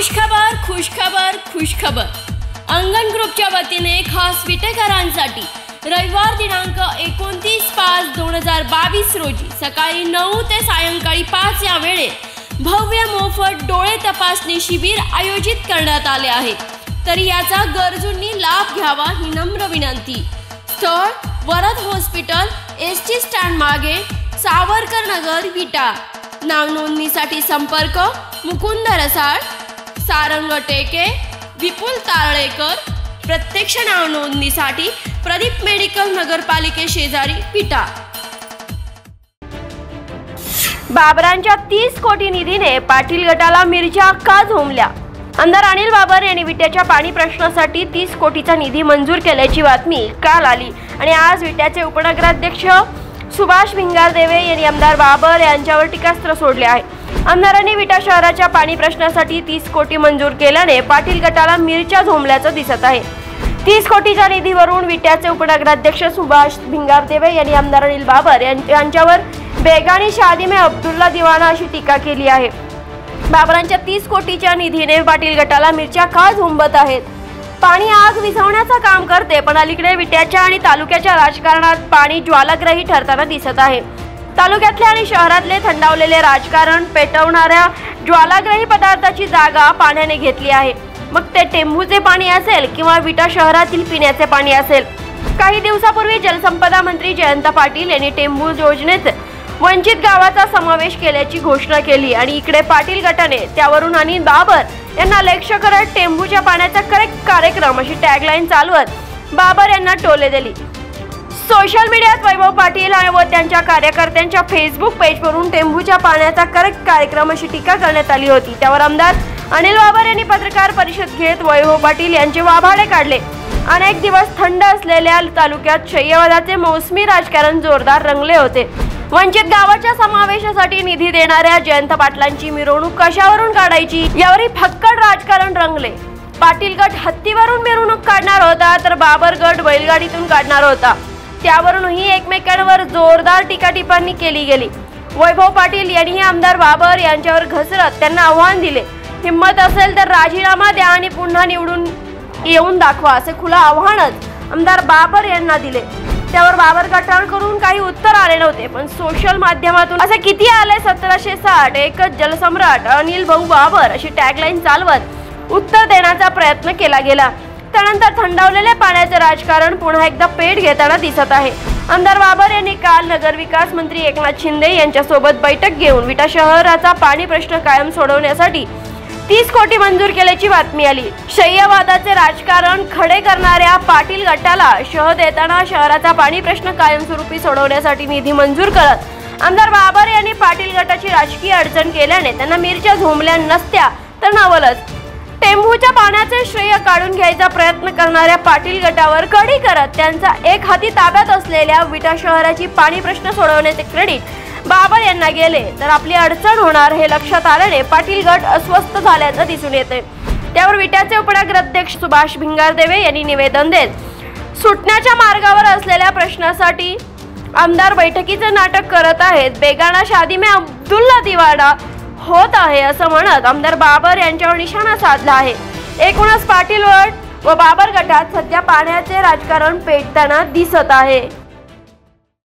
खुशखबर खुशखबर खुशखबर. अंगण ग्रुपच्या वतीने खास विटेकरांसाठी रविवार दिनांक एकोणतीस पाच दोन हजार बावीस रोजी सकाळी नऊ ते सायंकाळी पाच या वेळेत भव्य मोफत डोळे तपासणी शिबिर आयोजित करण्यात आले आहे. तरी याचा गरजूंनी लाभ घ्यावा ही नम्र विनंती. स्थळ Varad hospital S T stand मागे सावरकर नगर विटा. नाव नोंदणीसाठी संपर्क मुकुंद रसाळ सारंग टेके विपुल तारळेकर प्रत्यक्ष नाव नोंदणीसाठी प्रदीप मेडिकल नगरपालिके शेजारी पिटा. बाबरांच्या तीस कोटी निधीने पाटील गटाला मिरच्या का झोमल्या आमदार अनिल बाबर यांनी विट्याच्या पाणी प्रश्नासाठी तीस कोटीचा निधी मंजूर केल्याची बातमी काल आली. आणि आज विट्याचे उपनगराध्यक्ष सुभाष भिंगारदेवे यांनी आमदार बाबर यांच्यावर टीकास्त्र सोडले आहे. आमदारांनी विटा शहराच्या पाणी प्रश्नासाठी तीस कोटी मंजूर केल्याने पाटील गटाला मिरच्या झोंबल्याचं दिसत आहे. तीस कोटीच्या निधीवरून विट्याचे उपनगराध्यक्ष सुभाष भिंगारदेवे यांनी आमदार अनिल बाबर यां- यांच्यावर बेगाणी शादी में अब्दुल्ला दिवाना अशी टीका केली आहे. बाबरांच्या तीस कोटीच्या निधीने पाटील गटाला मिरच्या का झोंबत आहेत? पाणी आग विझवण्याचं काम करते पण अलीकडे विट्याच्या आणि तालुक्याच्या राजकारणात पाणी ज्वालाग्रही ठरताना दिसत आहे. तालुक्यातले आणि शहरातले थंडावलेले राजकारण पेटवणाऱ्या ज्वालाग्रही पदार्थाची जागा पाण्याने घेतली आहे. मग ते टेंभूचे पाणी असेल किंवा विटा शहरातील पिण्याचे पाणी असेल. काही दिवसापूर्वी जलसंपदा मंत्री जयंत पाटील यांनी टेंभू योजनेत वंचित गावाचा समावेश केल्याची घोषणा केली आणि इकडे पाटील गटाने त्यावरून आणि बाबर यांना लक्ष्य करत टेंभूच्या पाण्याचा करेक्ट कार्यक्रम अशी टॅगलाईन चालवत बाबर यांना टोले दिली. सोशल मीडियात वैभव पाटील आणि व त्यांच्या कार्यकर्त्यांच्या फेसबुक पेजवरून टेंभूच्या पाण्याचा करेक्ट कार्यक्रम अशी टीका करण्यात आली होती. त्यावर आमदार अनिल बाबर यांनी पत्रकार परिषद घेत वैभव पाटील यांचे वाभाडे काढले. अनेक दिवस थंड असलेल्या तालुक्यात शय्यवादाचे मोसमी राजकारण जोरदार रंगले होते. वंचित गावाच्या समावेशासाठी निधी देणाऱ्या जयंत पाटलांची मिरवणूक कशावरून काढायची? यावरही फक्कड राजकारण रंगले. पाटील गट हत्तीवरून मिरवणूक काढणार होता तर बाबर गट बैलगाडीतून काढणार होता. त्यावरूनही एकमेकांवर जोरदार टीकाटिप्पणी केली गेली. वैभव पाटील यांनीही आमदार बाबर यांच्यावर घसरत त्यांना आव्हान दिले. हिंमत असेल तर राजीनामा द्या आणि पुन्हा निवडून येऊन दाखवा असे खुलं आव्हानच आमदार बाबर यांना दिले. त्यावर बाबर गटार करून काही उत्तर आले नव्हते पण सोशल माध्यमातून असे किती आले? सतराशे साठ एकच जलसम्राट अनिल भाऊ बाबर अशी टॅगलाईन चालवत उत्तर देण्याचा प्रयत्न केला गेला. त्यानंतर थंडावलेल्या पाण्याचे राजकारण पुन्हा एकदा पेट घेताना दिसत आहे. आमदार बाबर यांनी काल नगरविकास मंत्री एकनाथ शिंदे यांच्यासोबत बैठक घेऊन विटा शहराचा पाणी प्रश्न कायम सोडवण्यासाठी तीस कोटी मंजूर केल्याची बातमी आली. शय्यवादाचे राजकारण खडे करणाऱ्या पाटील गटाला शह देताना शहराचा पाणी प्रश्न कायमस्वरूपी सोडवण्यासाठी निधी मंजूर करत आमदार बाबर यांनी पाटील गटाची राजकीय अडचण केल्याने त्यांना मिरच्या झोंबल्या नसत्या तर नवलच. टेंभूच्या पाण्याचे श्रेय काढून घ्यायचा प्रयत्न करणाऱ्या पाटील गटावर कडी करत त्यांचा एक हाती ताब्यात असलेल्या विटा शहराची पाणी प्रश्न सोडवण्याचे क्रेडिट बाबर यांना गेले. तर आपली अडचण होणार हे लक्षात आल्याने पाटील गट अस्वस्थ झाल्याचं दिसून येते. त्यावर विट्याचे उपनगराध्यक्ष सुभाष भिंगारदेवे यांनी निवेदन देत सुटण्याच्या मार्गावर असलेल्या प्रश्नासाठी आमदार बैठकीचे नाटक करत आहेत. बेगाना शादी में अब्दुल्ला दिवाडा होत आहे असं म्हणत आमदार बाबर यांच्यावर निशाणा साधला आहे. एकूणच पाटील गट व बाबर गटात सध्या पाण्याचे राजकारण पेटताना दिसत आहे.